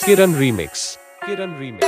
Kiran Remix. Kiran Remix.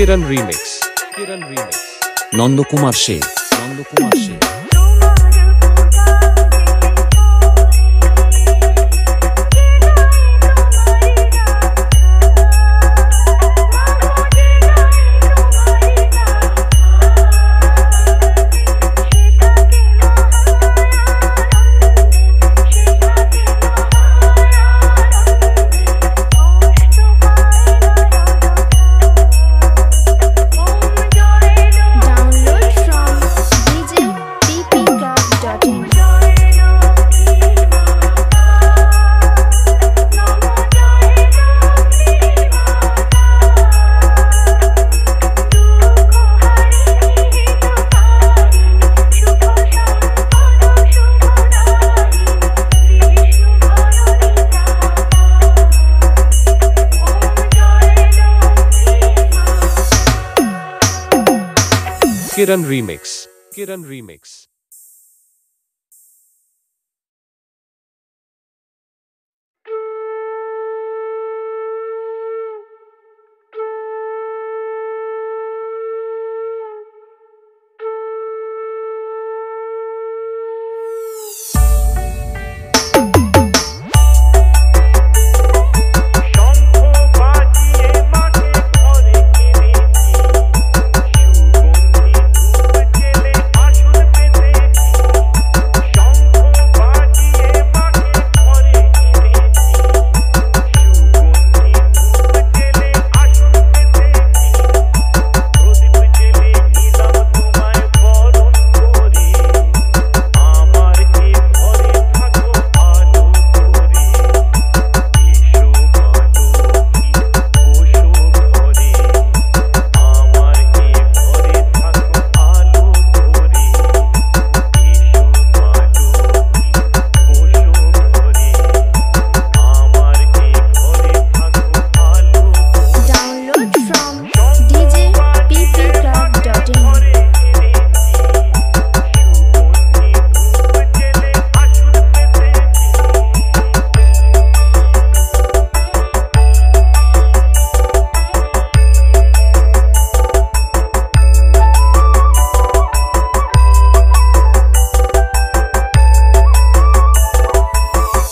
Kiran Remix. Kiran Remix. Nandakumar Sheikh Kiran Remix. Kiran Remix.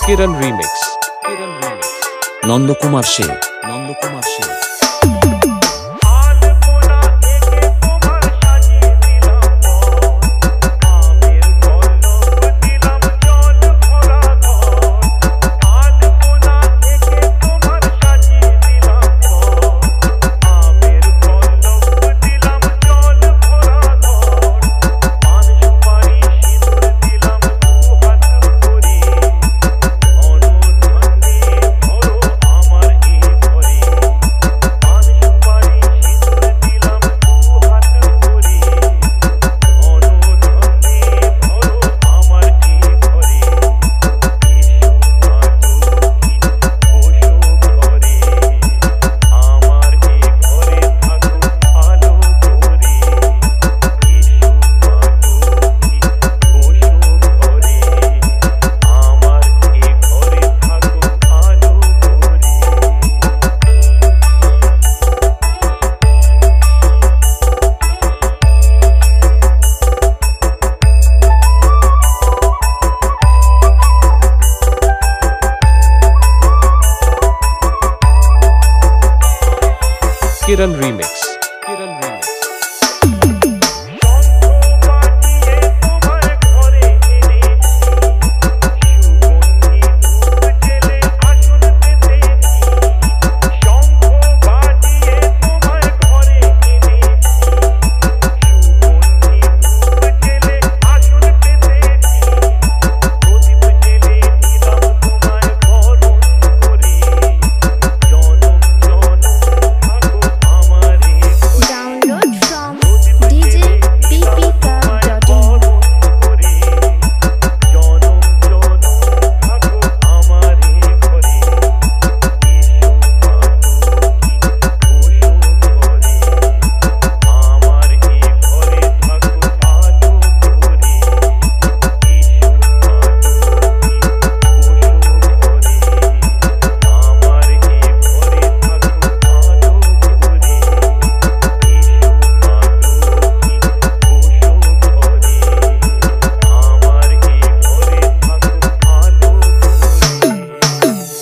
Kiran remix Nandakumar সে নন্দকুমার সে Kiran Reema.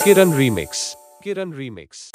Kiran Remix. Kiran Remix.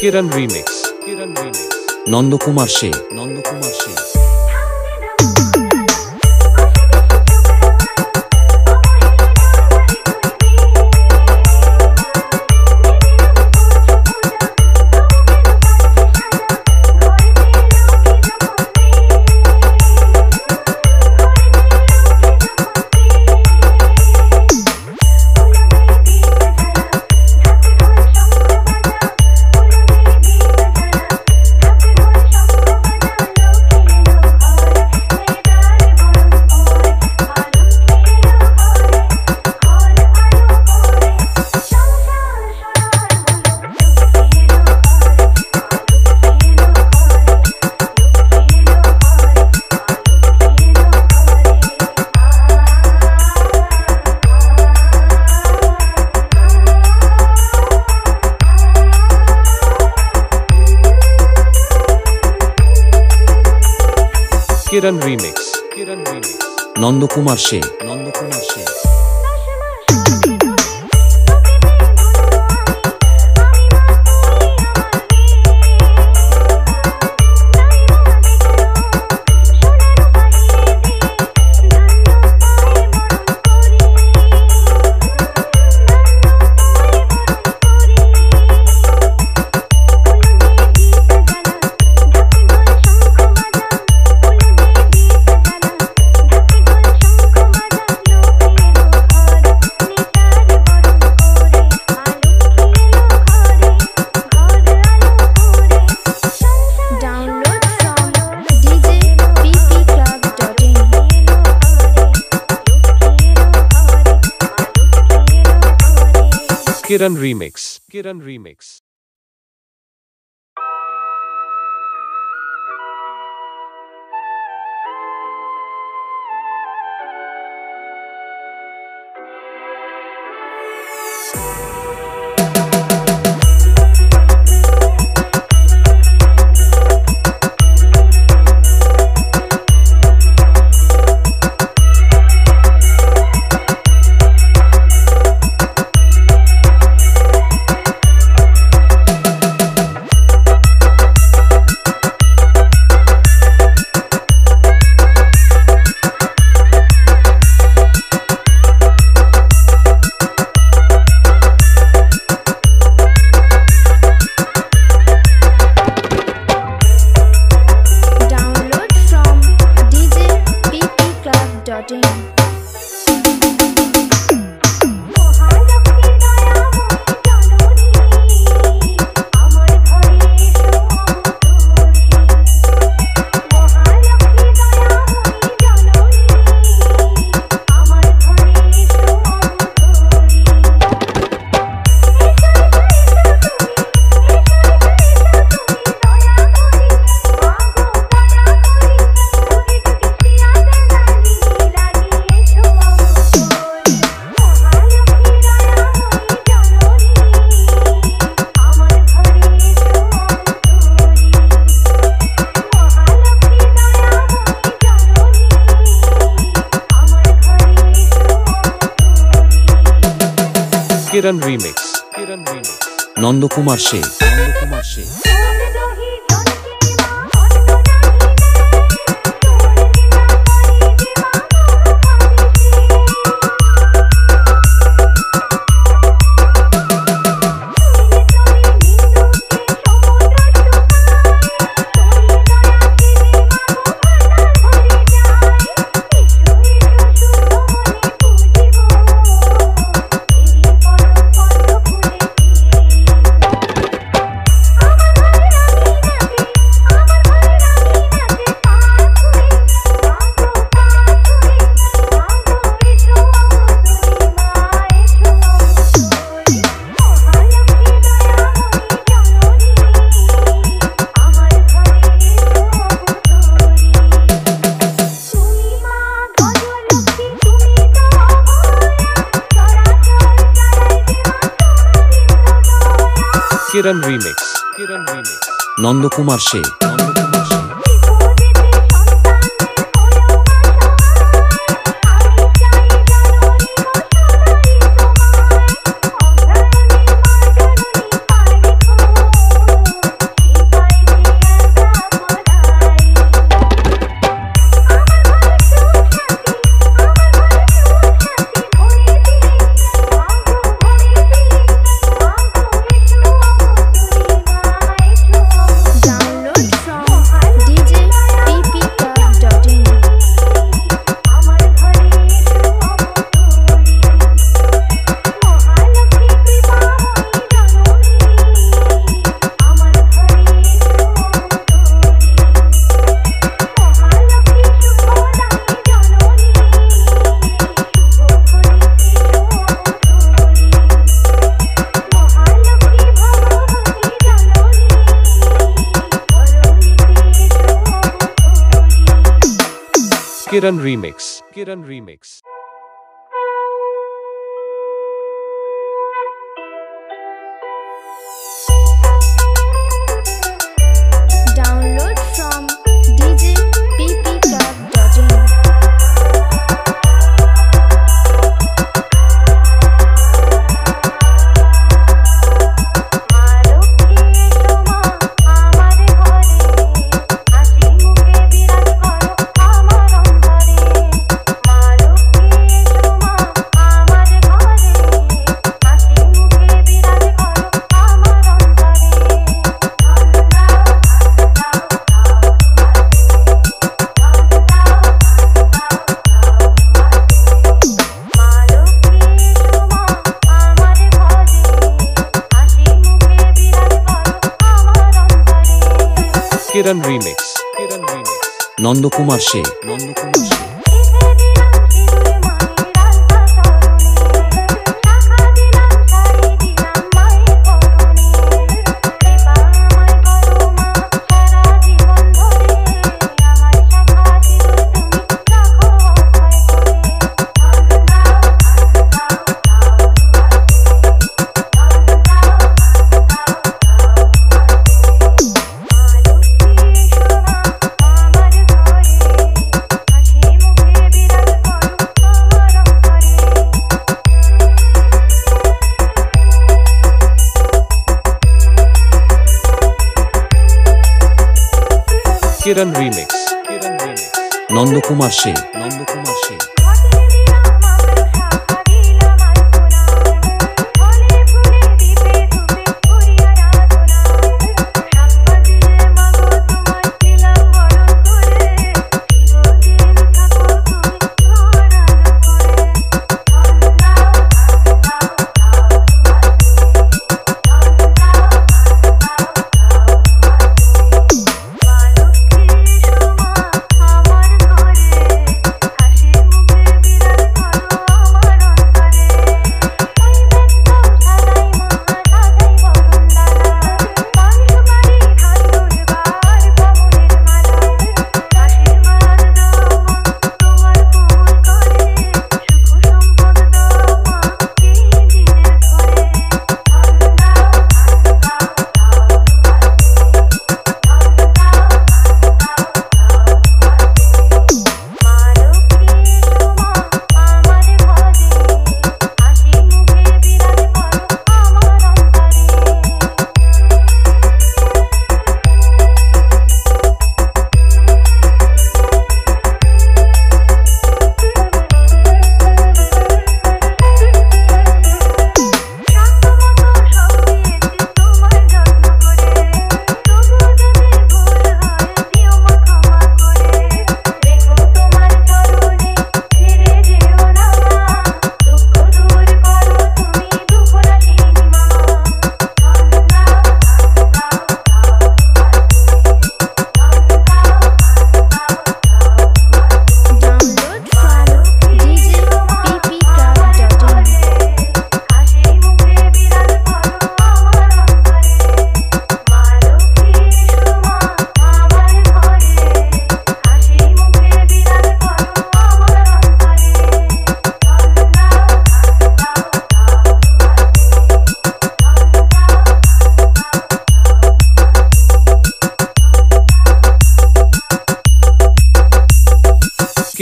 Kiran remix Kiran remix Nandakumar সে নন্দকুমার সে Kiran remix Kiran remix Nandakumar Singh Kiran Remix. Kiran Remix. Kiran remix Kiran remix Nandakumar Sen Nandakumar সে Kiran Remix. Kiran Remix. Kiran remix Kiran remix Nandakumar সে নন্দকুমার সে Kiran Remix. Kiran Remix. Nandakumar Singh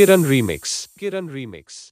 Kiran Remix. Kiran Remix.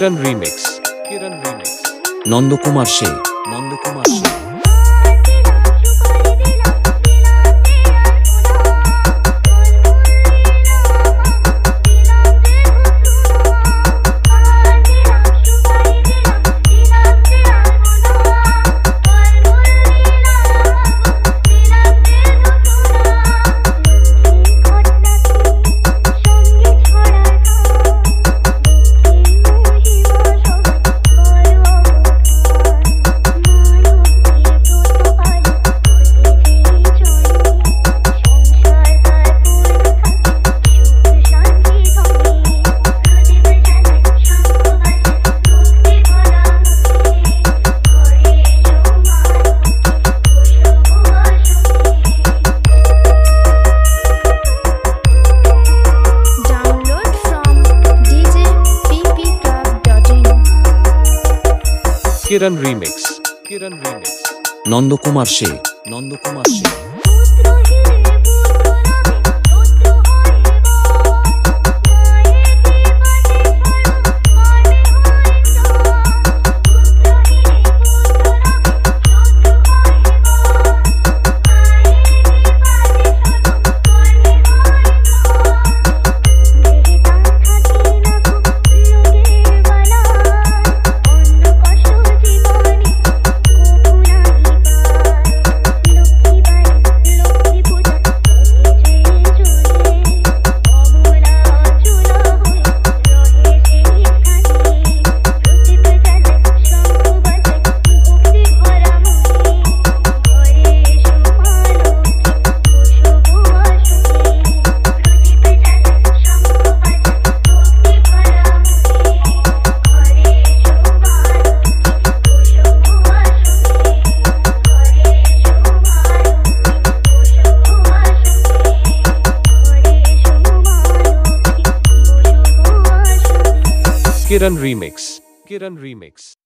Kiran remix Kiran remix Nandakumar Sen Kiran remix Kiran remix Nandakumar Sheikh Kiran Remix. Kiran Remix.